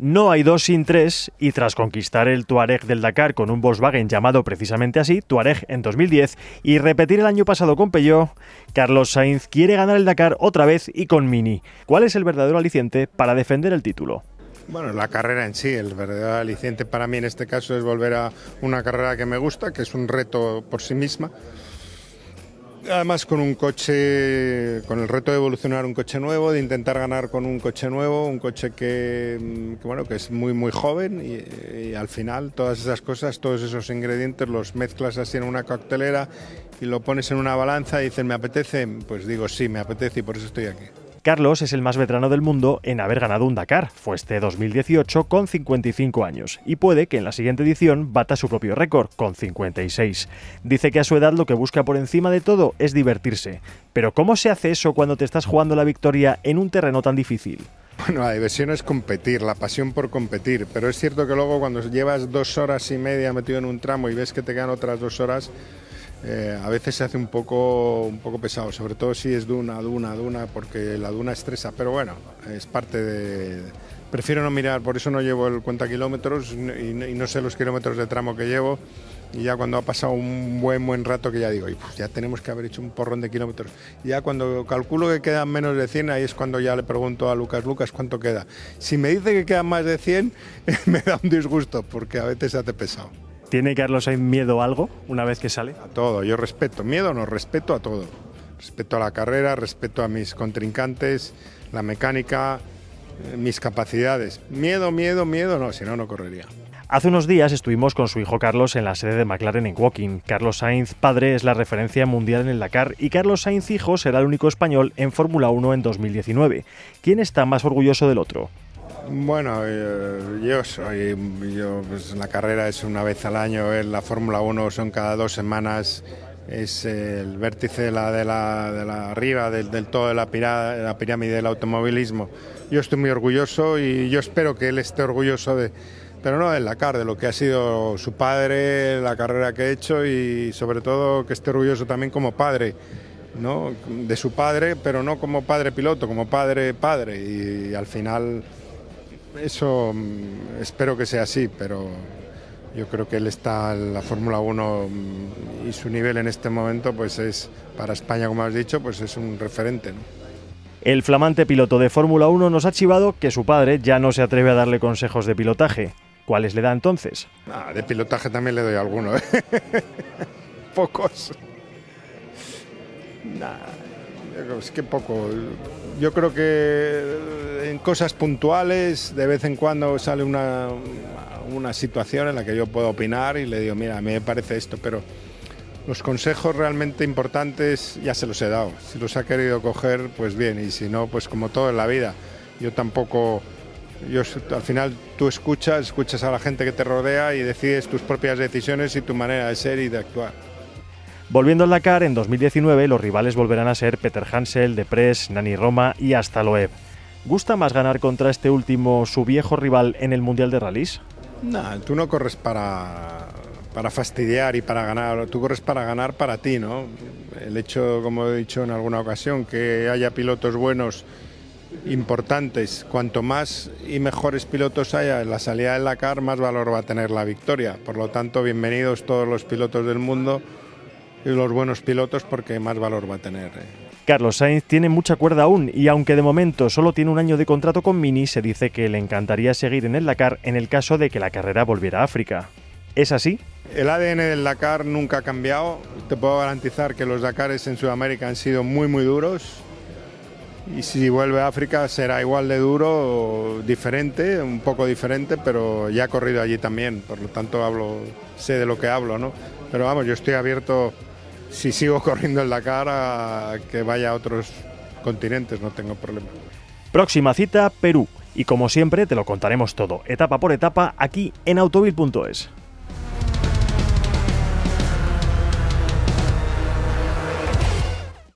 No hay dos sin tres y tras conquistar el Tuareg del Dakar con un Volkswagen llamado precisamente así, Tuareg en 2010, y repetir el año pasado con Peugeot, Carlos Sainz quiere ganar el Dakar otra vez y con Mini. ¿Cuál es el verdadero aliciente para defender el título? Bueno, la carrera en sí, el verdadero aliciente para mí en este caso es volver a una carrera que me gusta, que es un reto por sí misma Además con un coche, con el reto de evolucionar un coche nuevo, de intentar ganar con un coche nuevo, un coche que, bueno, que es muy muy joven y, al final todas esas cosas, todos esos ingredientes los mezclas así en una coctelera y lo pones en una balanza y dices, ¿me apetece? Pues digo, sí, me apetece y por eso estoy aquí. Carlos es el más veterano del mundo en haber ganado un Dakar, fue este 2018 con 55 años, y puede que en la siguiente edición bata su propio récord, con 56. Dice que a su edad lo que busca por encima de todo es divertirse. Pero ¿cómo se hace eso cuando te estás jugando la victoria en un terreno tan difícil? Bueno, la diversión es competir, la pasión por competir, pero es cierto que luego cuando llevas dos horas y media metido en un tramo y ves que te quedan otras dos horas, eh, a veces se hace un poco, un poco pesado, sobre todo si es duna, duna, duna, porque la duna estresa, pero bueno, es parte de... Prefiero no mirar, por eso no llevo el cuenta kilómetros y, no sé los kilómetros de tramo que llevo. Y ya cuando ha pasado un buen buen rato que ya digo, pues ya tenemos que haber hecho un porrón de kilómetros. Ya cuando calculo que quedan menos de 100, ahí es cuando ya le pregunto a Lucas, Lucas, ¿cuánto queda? Si me dice que quedan más de 100, me da un disgusto, porque a veces se hace pesado. ¿Tiene Carlos Sainz miedo a algo una vez que sale? A todo, yo respeto. Miedo no, respeto a todo. Respeto a la carrera, respeto a mis contrincantes, la mecánica, eh, mis capacidades. Miedo, miedo, miedo, no, si no, no correría. Hace unos días estuvimos con su hijo Carlos en la sede de McLaren en Woking. Carlos Sainz padre es la referencia mundial en el Dakar y Carlos Sainz hijo será el único español en Fórmula 1 en 2019. ¿Quién está más orgulloso del otro? Bueno, eh, yo soy, yo, pues, la carrera es una vez al año, en la Fórmula 1 son cada dos semanas, es el vértice de la, de la, de la arriba del, del, todo de la, la pirámide del automovilismo. Yo estoy muy orgulloso y yo espero que él esté orgulloso de, pero no del Dakar, de lo que ha sido su padre, la carrera que ha hecho y sobre todo que esté orgulloso también como padre. ¿no? de su padre, pero no como padre piloto, como padre padre y al final eso mm, espero que sea así, pero yo creo que él está en la Fórmula 1 mm, y su nivel en este momento pues es para España, como has dicho, pues es un referente. El flamante piloto de Fórmula 1 nos ha chivado que su padre ya no se atreve a darle consejos de pilotaje. ¿Cuáles le da entonces? Ah, de pilotaje también le doy alguno, ¿eh? Pocos. Es que poco. Yo creo que en cosas puntuales, de vez en cuando sale una, una situación en la que yo puedo opinar y le digo, mira, me parece esto, pero los consejos realmente importantes ya se los he dado. Si los ha querido coger, pues bien, y si no, pues como todo en la vida. Yo tampoco, yo, al final tú escuchas, escuchas a la gente que te rodea y decides tus propias decisiones y tu manera de ser y de actuar. Volviendo al Dakar, en 2019 los rivales volverán a ser Peter Hansel, Depres, Nani Roma y hasta Loeb. ¿Gusta más ganar contra este último, su viejo rival, en el Mundial de Rallys? No, tú no corres para, para fastidiar y para ganar, tú corres para ganar para ti, ¿no? El hecho, como he dicho en alguna ocasión, que haya pilotos buenos, importantes, cuanto más y mejores pilotos haya en la salida del Dakar, más valor va a tener la victoria. Por lo tanto, bienvenidos todos los pilotos del mundo los buenos pilotos porque más valor va a tener. Eh. Carlos Sainz tiene mucha cuerda aún y aunque de momento solo tiene un año de contrato con Mini, se dice que le encantaría seguir en el Dakar en el caso de que la carrera volviera a África. ¿Es así? El ADN del Dakar nunca ha cambiado. Te puedo garantizar que los Dakares en Sudamérica han sido muy muy duros. Y si vuelve a África será igual de duro, diferente, un poco diferente, pero ya he corrido allí también, por lo tanto hablo, sé de lo que hablo, ¿no? Pero vamos, yo estoy abierto si sigo corriendo en la cara, que vaya a otros continentes, no tengo problema. Próxima cita, Perú. Y como siempre, te lo contaremos todo, etapa por etapa, aquí en autovil.es.